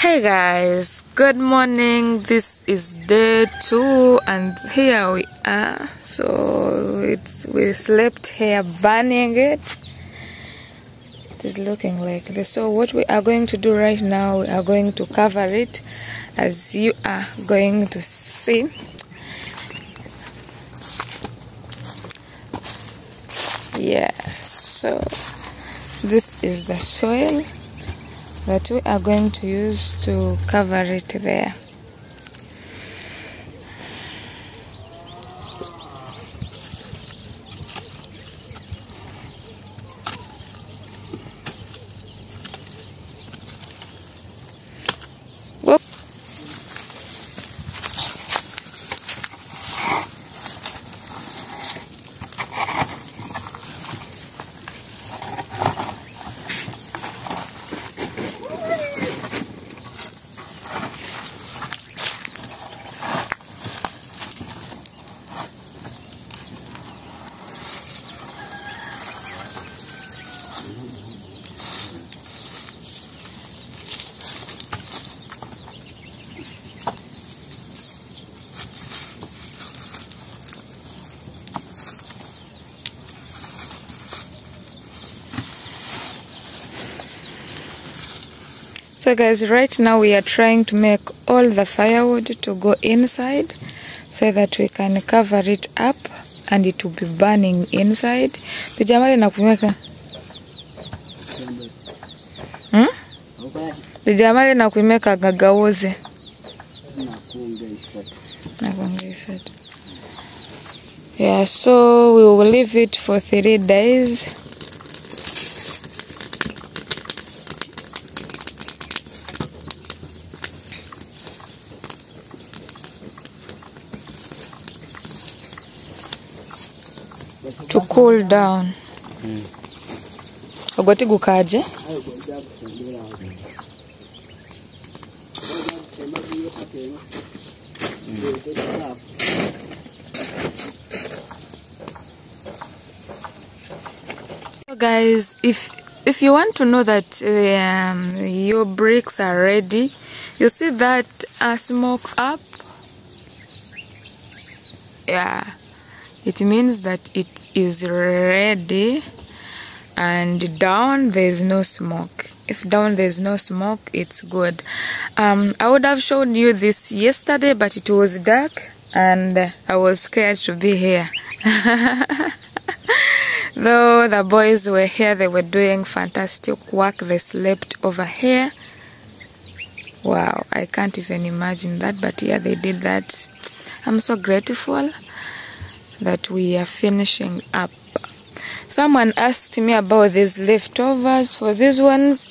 Hey guys, good morning. This is day two, and here we are. So it's we slept here, burning it. It is looking like this. So what we are going to do right now, we are going to cover it, as you are going to see. Yeah. So this is the soil that we are going to use to cover it there. So guys, right now we are trying to make all the firewood to go inside so that we can cover it up and it will be burning inside. Lijamali na kumeka. Hmm? Lijamali na kumeka gagauze. Yeah, so we will leave it for three days. Cool down. Ogwati gukaje? So guys. If if you want to know that um, your bricks are ready you see that uh, smoke up yeah it means that it is ready and down there's no smoke. If down there's no smoke it's good. Um i would have shown you this yesterday but it was dark and i was scared to be here. Though the boys were here they were doing fantastic work. They slept over here. Wow i can't even imagine that but yeah they did that. I'm so grateful that we are finishing up. Someone asked me about these leftovers. For these ones,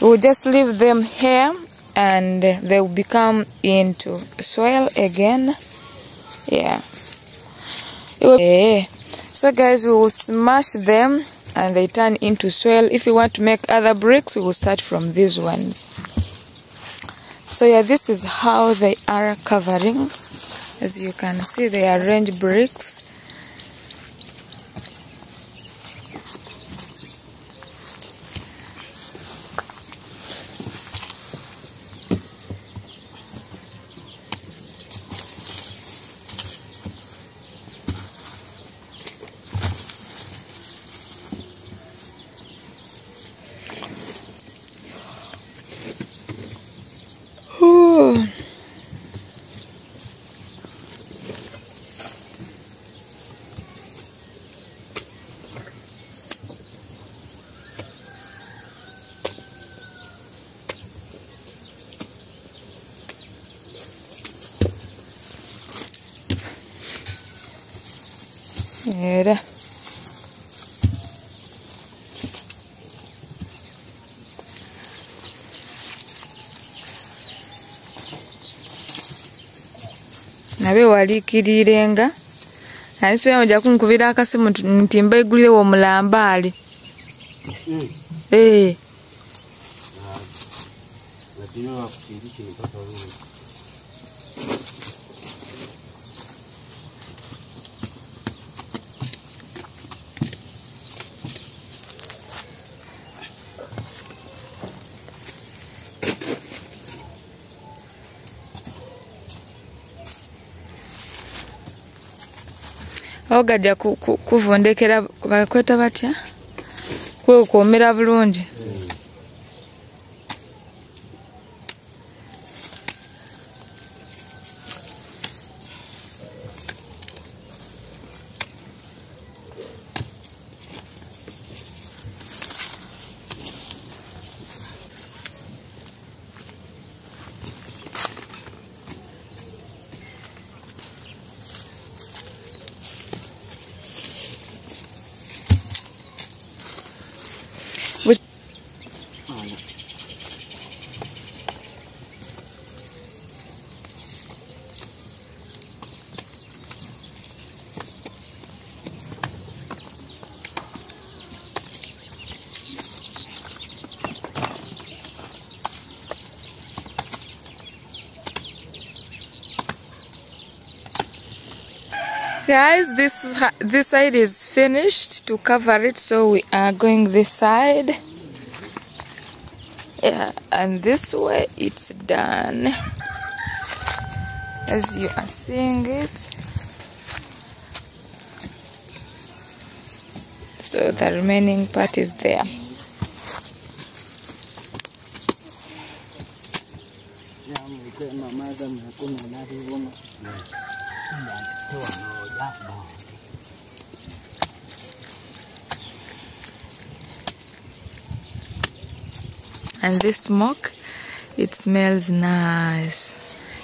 we'll just leave them here and they will become into soil again. Yeah. yeah. So guys, we will smash them and they turn into soil. If you want to make other bricks, we will start from these ones. So yeah, this is how they are covering. As you can see, they arrange bricks. Era. nabe waliikirirenga. Ani sibe ojja kunkubira akasimu nti- nti mba egulirewo omulambaali awo gajja ku- ku- kuvundekera bakweta batya? Kwekuumira bulungi guys this this side is finished to cover it so we are going this side. Yeah and this way it's done. As you are seeing it. So the remaining part is there and this smoke it smells nice.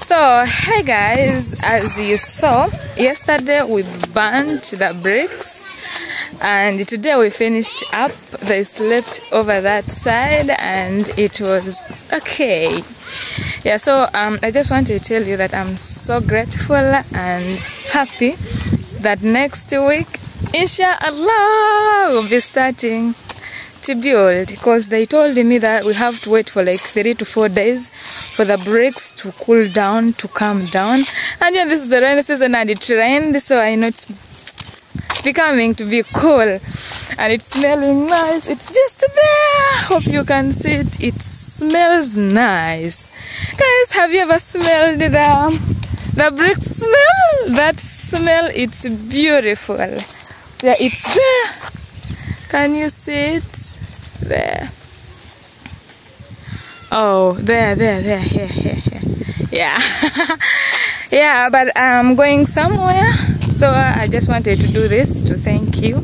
So hey guys as you saw yesterday we burnt the bricks and today we finished up. They slept over that side and it was okay. Yeah so um, i just want to tell you that i'm so grateful and happy that next week inshallah we'll be starting to build because they told me that we have to wait for like three to four days for the bricks to cool down to calm down. And yeah this is the rainy season and it rained so i know it's becoming to be cool. And it's smelling nice. It's just there. Hope you can see it. It smells nice. Guys have you ever smelled the the brick smell? That smell it's beautiful. Yeah it's there can you see it there? Oh there there there here here here. Yeah. Yeah but i'm going somewhere. So uh, i just wanted to do this to thank you.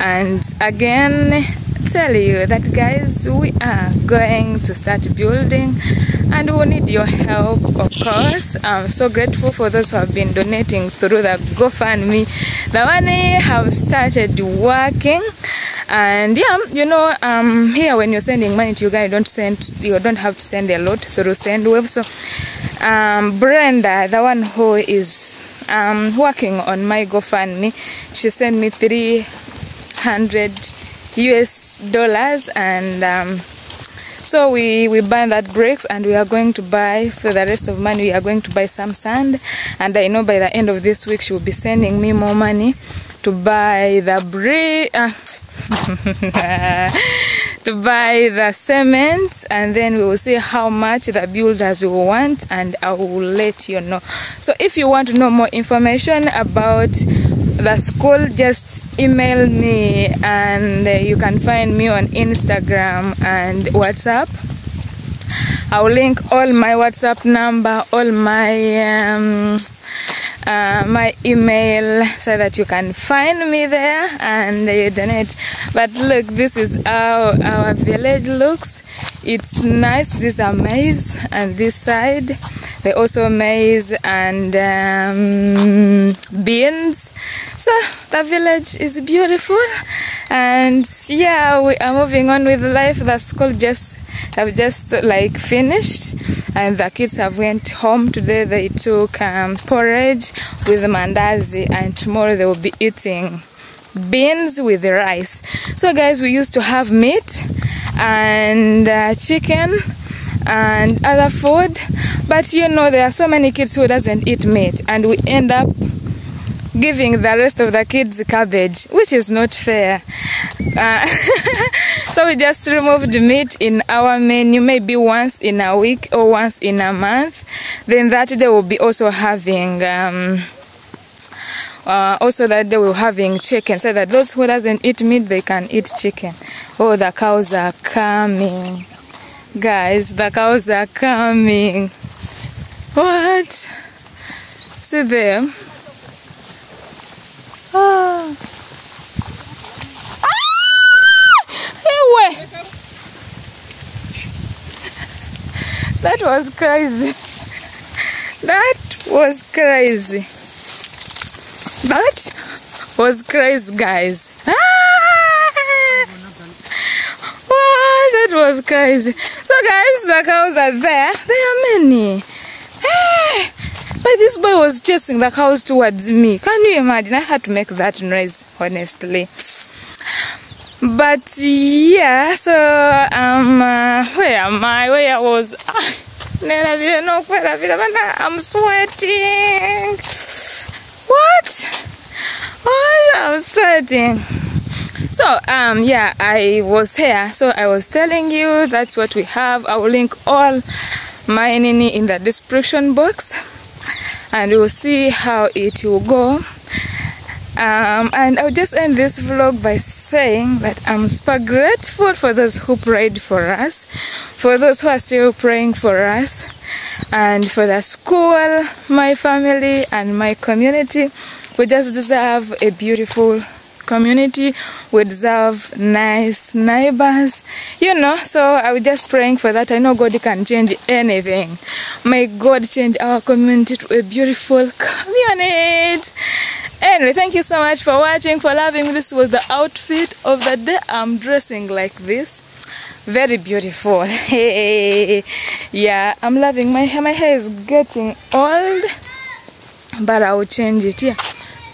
And again tell you that guys we are going to start building. And we need your help of course. I'm so grateful for those who have been donating through the gofundme. The money have started working and yeah you know um here when you're sending money to Uganda you don't send you don't have to send a lot through sendwave so um Brenda the one who is um working on my GoFundMe she sent me 300 US dollars and um so we we buy that bricks and we are going to buy for the rest of money we are going to buy some sand. And i know by the end of this week she will be sending me more money to buy the brick uh, to buy the cement and then we will see how much the builders will want and i will let you know. So if you want to know more information about the school just email me and you can find me on instagram and whatsapp. I'll link all my whatsapp number all my um, uh, my email so that you can find me there and uh, donate. But look this is how our village looks. It's nice these are maize and this side. They also maize and um, beans. So the village is beautiful. And yeah we are moving on with life. The school just have just like finished and the kids have went home today. They took um, porridge with mandazi and tomorrow they will be eating beans with rice. So guys we used to have meat and uh, chicken and other food but you know there are so many kids who doesn't eat meat and we end up giving the rest of the kids cabbage which is not fair. Uh, so we just removed meat in our menu maybe once in a week or once in a month. Then that day we'll be also having um, uh, also that day we were having chicken so that those who doesn't eat meat they can eat chicken. Oh the cows are coming. Guys the cows are coming. What? See them that was crazy that was crazy that was crazy, guys. Ah! Wow, that was crazy. So, guys, the cows are there. There are many. Hey! But this boy was chasing the cows towards me. Can you imagine? I had to make that noise, honestly. But yeah, so um, uh, where am I? Where I was? Ah, I'm sweating. What? Oh, I'm sweating. So, um, yeah, I was here. So I was telling you that's what we have. I will link all my nini in the description box, and we'll see how it will go. Um, and I'll just end this vlog by saying that I'm super grateful for those who prayed for us, for those who are still praying for us, and for the school, my family, and my community. We just deserve a beautiful community. We deserve nice neighbors, you know. So I was just praying for that. I know God can change anything. May God change our community to a beautiful community. Anyway, thank you so much for watching, for loving. This was the outfit of the day. I'm dressing like this. Very beautiful. Hey, yeah, I'm loving my hair. My hair is getting old, but I will change it. Yeah,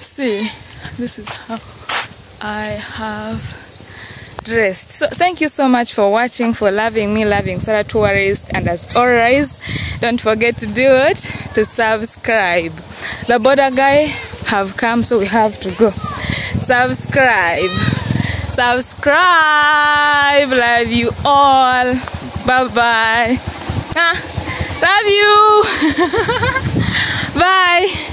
see, this is how I have dressed. So thank you so much for watching, for loving me, loving Salla Tourist, and as always, don't forget to do it to subscribe. The border guy have come, so we have to go. Subscribe. Subscribe. Love you all. Bye bye. Ah, love you. bye.